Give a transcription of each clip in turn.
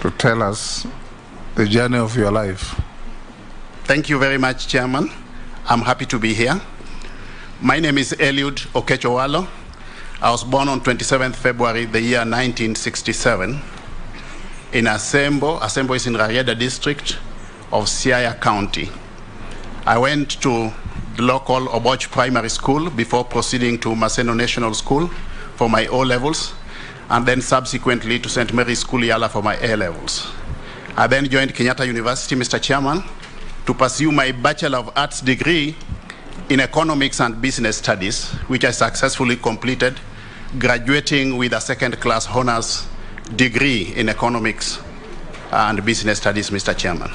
to tell us the journey of your life. Thank you very much, Chairman. I'm happy to be here. My name is Eliud Okech Owalo. I was born on 27th February, the year 1967, in Asembo. Asembo is in Rarieda district of Siaya County. I went to the local Oboch Primary School before proceeding to Maseno National School for my O levels, and then subsequently to St. Mary's School Yala for my A levels. I then joined Kenyatta University, Mr. Chairman, to pursue my Bachelor of Arts degree in Economics and Business Studies, which I successfully completed, graduating with a second class honors degree in Economics and Business Studies, Mr. Chairman.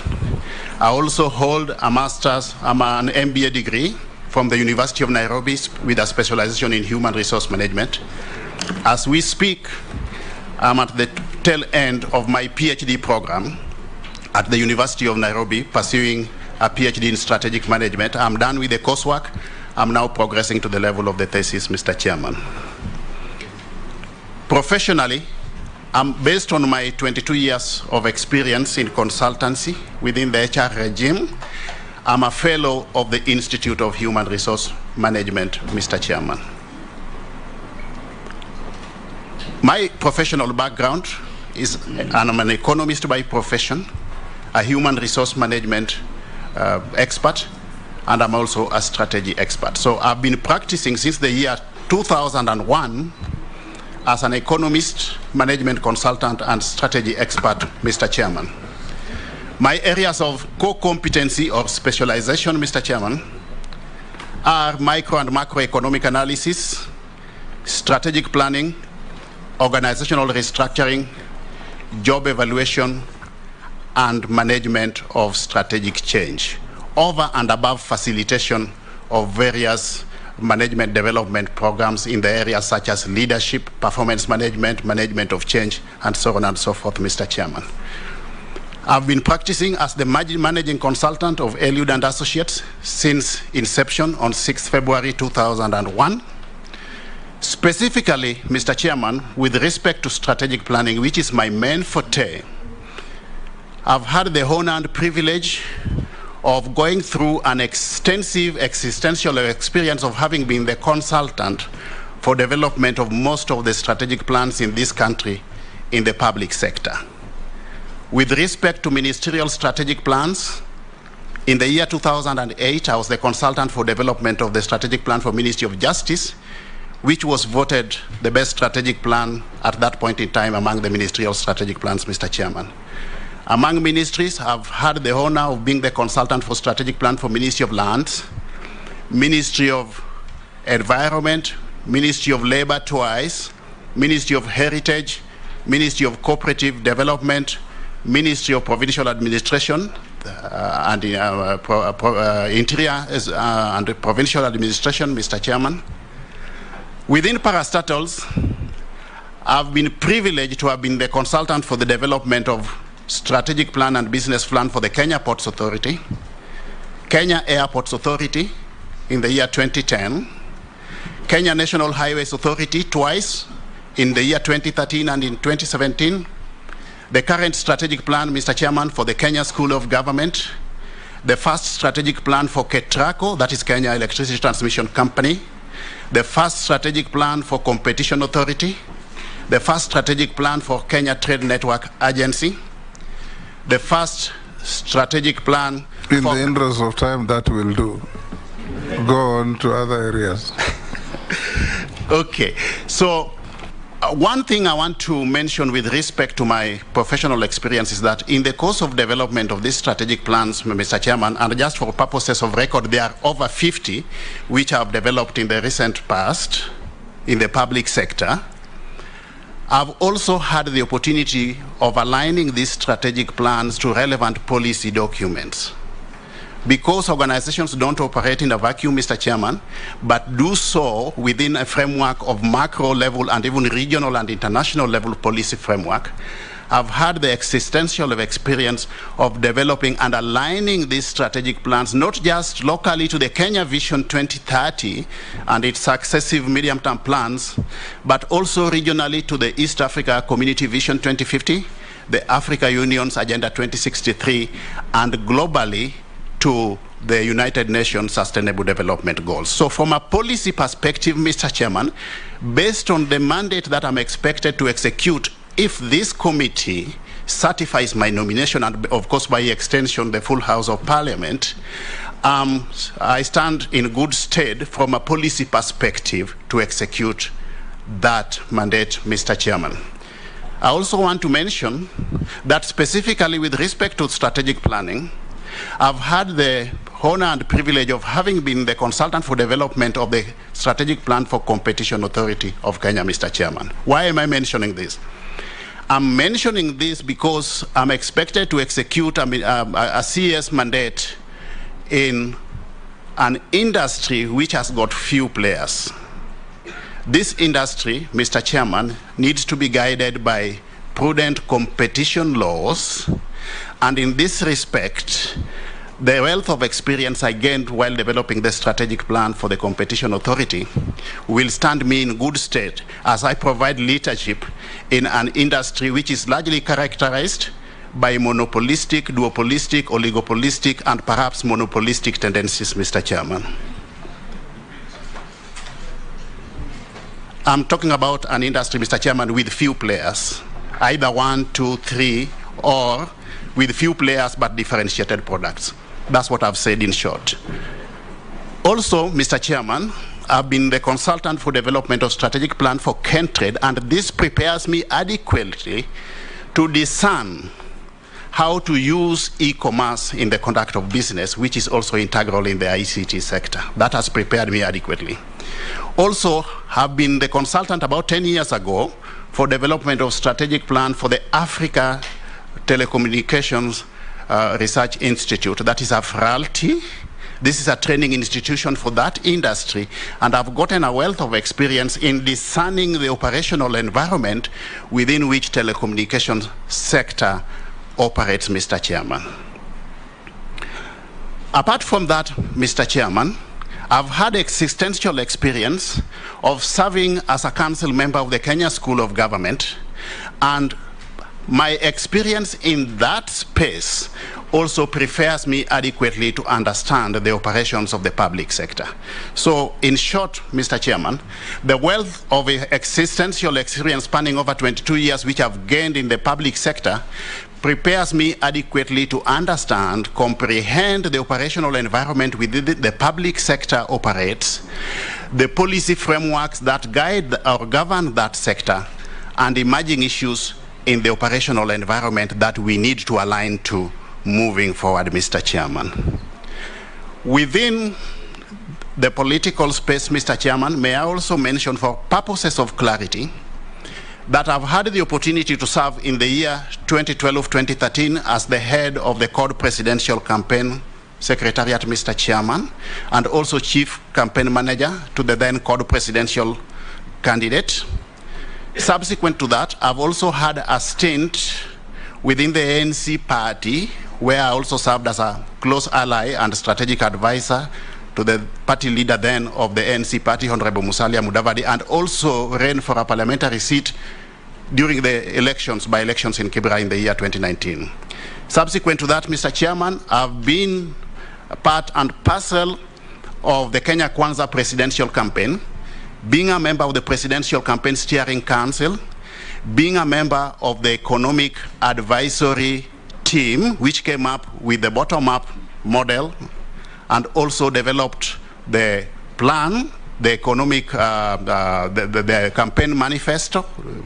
I also hold a master's, um, an MBA degree from the University of Nairobi with a specialization in human resource management. As we speak, I'm at the tail end of my PhD program at the University of Nairobi pursuing a PhD in strategic management. I'm done with the coursework. I'm now progressing to the level of the thesis, Mr. Chairman. Professionally, I'm based on my 22 years of experience in consultancy within the HR regime. I'm a fellow of the Institute of Human Resource Management, Mr. Chairman. My professional background is I'm an economist by profession, a human resource management uh, expert, and I'm also a strategy expert. So I've been practicing since the year 2001 as an economist, management consultant, and strategy expert, Mr. Chairman. My areas of core competency or specialization, Mr. Chairman, are micro and macroeconomic analysis, strategic planning, organizational restructuring, job evaluation, and management of strategic change, over and above facilitation of various management development programs in the areas such as leadership, performance management, management of change, and so on and so forth, Mr. Chairman. I've been practicing as the managing consultant of Eliud and Associates since inception on 6 February 2001. Specifically, Mr. Chairman, with respect to strategic planning, which is my main forte, I've had the honor and privilege of going through an extensive existential experience of having been the consultant for development of most of the strategic plans in this country in the public sector. With respect to ministerial strategic plans, in the year 2008, I was the consultant for development of the strategic plan for Ministry of Justice, which was voted the best strategic plan at that point in time among the ministerial strategic plans, Mr. Chairman. Among ministries, I've had the honor of being the consultant for strategic plan for Ministry of Lands, Ministry of Environment, Ministry of Labor twice, Ministry of Heritage, Ministry of Cooperative Development, Ministry of Provincial Administration, uh, and uh, pro, uh, uh, Interior uh, and Provincial Administration, Mr. Chairman. Within parastatals, I've been privileged to have been the consultant for the development of strategic plan and business plan for the Kenya Ports Authority, Kenya Airports Authority in the year 2010, Kenya National Highways Authority twice in the year 2013 and in 2017, the current strategic plan, Mr. Chairman, for the Kenya School of Government, the first strategic plan for KETRACO, that is Kenya Electricity Transmission Company, the first strategic plan for Competition Authority, the first strategic plan for Kenya Trade Network Agency, the first strategic plan. In the interest of time, that will do. Go on to other areas. okay, so Uh, one thing I want to mention with respect to my professional experience is that in the course of development of these strategic plans, Mr. Chairman, and just for purposes of record, there are over 50 which I've developed in the recent past in the public sector. I've also had the opportunity of aligning these strategic plans to relevant policy documents. Because organizations don't operate in a vacuum, Mr. Chairman, but do so within a framework of macro level and even regional and international level policy framework, I've had the existential experience of developing and aligning these strategic plans, not just locally to the Kenya Vision 2030 and its successive medium-term plans, but also regionally to the East Africa Community Vision 2050, the Africa Union's Agenda 2063 and globally to the United Nations Sustainable Development Goals. So, from a policy perspective, Mr. Chairman, based on the mandate that I'm expected to execute, if this committee certifies my nomination, and of course, by extension, the full House of Parliament, um, I stand in good stead from a policy perspective to execute that mandate, Mr. Chairman. I also want to mention that specifically with respect to strategic planning, I've had the honor and privilege of having been the consultant for development of the strategic plan for competition authority of Kenya, Mr. Chairman. Why am I mentioning this? I'm mentioning this because I'm expected to execute a, a, a CS mandate in an industry which has got few players. This industry, Mr. Chairman, needs to be guided by prudent competition laws, and in this respect, the wealth of experience I gained while developing the strategic plan for the competition authority will stand me in good stead as I provide leadership in an industry which is largely characterized by monopolistic, duopolistic, oligopolistic, and perhaps monopolistic tendencies, Mr. Chairman. I'm talking about an industry, Mr. Chairman, with few players, either one, two, three, or with few players but differentiated products. That's what I've said in short. Also, Mr. Chairman, I've been the consultant for development of strategic plan for Kentrade, and this prepares me adequately to discern how to use e-commerce in the conduct of business, which is also integral in the ICT sector. That has prepared me adequately. Also, I've been the consultant about 10 years ago for development of strategic plan for the Africa Telecommunications uh, Research Institute, that is AFRALTI. This is a training institution for that industry, and I've gotten a wealth of experience in discerning the operational environment within which telecommunications sector operates, Mr. Chairman. Apart from that, Mr. Chairman, I've had existential experience of serving as a council member of the Kenya School of Government, and my experience in that space also prepares me adequately to understand the operations of the public sector. So, in short, Mr. Chairman, the wealth of existential experience spanning over 22 years, which I've gained in the public sector, prepares me adequately to understand, comprehend the operational environment within the public sector operates, the policy frameworks that guide or govern that sector, and emerging issues in the operational environment that we need to align to moving forward, Mr. Chairman. Within the political space, Mr. Chairman, may I also mention for purposes of clarity, that I've had the opportunity to serve in the year 2012-2013 as the head of the CORD Presidential Campaign Secretariat, Mr. Chairman, and also Chief Campaign Manager to the then CORD Presidential candidate. Subsequent to that, I've also had a stint within the ANC party, where I also served as a close ally and strategic advisor to the party leader then of the ANC party, Honorable Musalia Mudavadi, and also ran for a parliamentary seat during the elections, by elections in Kibra in the year 2019. Subsequent to that, Mr. Chairman, I've been part and parcel of the Kenya Kwanza presidential campaign, being a member of the Presidential Campaign Steering Council, being a member of the Economic Advisory Team, which came up with the bottom-up model and also developed the plan, the economic, uh, uh, the, the, the, campaign manifesto,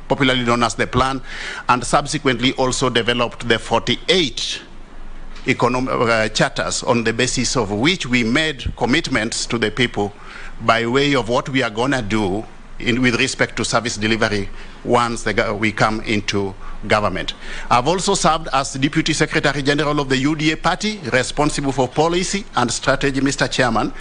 popularly known as the plan, and subsequently also developed the 48 economic uh, charters on the basis of which we made commitments to the people by way of what we are going to do in, with respect to service delivery once the, we come into government. I've also served as Deputy Secretary General of the UDA party, responsible for policy and strategy, Mr. Chairman,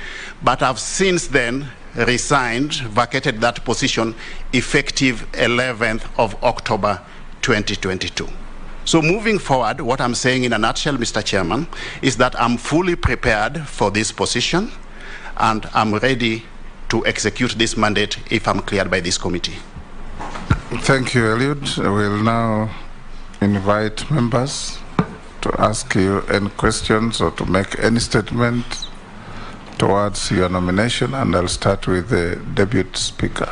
but I've since then resigned, vacated that position effective 11th of October 2022. So moving forward, what I'm saying in a nutshell, Mr. Chairman, is that I'm fully prepared for this position and I'm ready to execute this mandate if I'm cleared by this committee. Thank you, Eliud. We'll now invite members to ask you any questions or to make any statement towards your nomination, and I'll start with the Deputy Speaker.